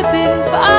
slipping by